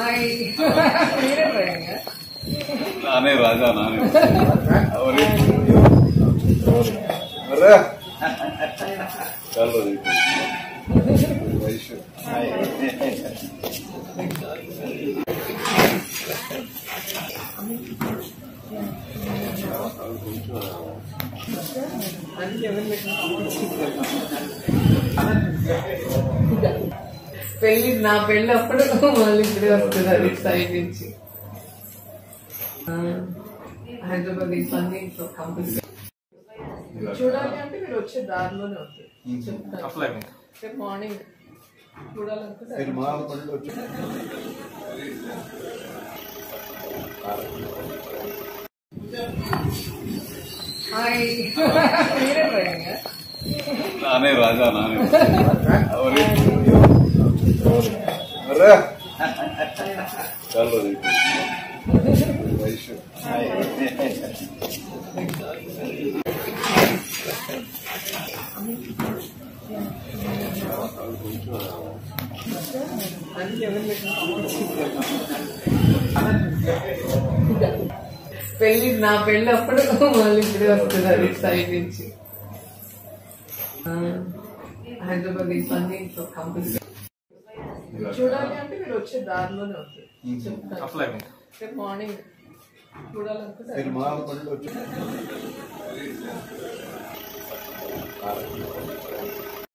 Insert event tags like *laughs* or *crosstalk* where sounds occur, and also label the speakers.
Speaker 1: नाने
Speaker 2: राजा नाने और
Speaker 3: अरे
Speaker 2: चलो Thank
Speaker 1: you.
Speaker 4: పెళ్ళి నా పెళ్ళ అప్పుడు మా ఇంట్లో వస్తాడు సైంటిస్ట్ హైదరాబాద్ ఈ సన్నీ కంపెనీ
Speaker 1: చూడాలంట వీడు వచ్చే దారులోనే వస్తాడు అప్లైమెంట్ గుడ్ మార్నింగ్ చూడాలంట మా ఇంట్లో
Speaker 3: వస్తాడు
Speaker 1: హాయ్ నేనే
Speaker 2: రాజా నేనే
Speaker 3: चलो
Speaker 2: चलो
Speaker 4: నా పెళ్ళి అప్పుడు వాళ్ళు ఇప్పుడు వస్తున్నారు సైడ్ నుంచి హైదరాబాద్ ఇబ్బంది కంపెనీ
Speaker 1: చూడాలి అంటే వీళ్ళు వచ్చే దారిలోనే ఉంది చెప్తాను రేపు మార్నింగ్ చూడాలనుకుంటే
Speaker 3: *laughs*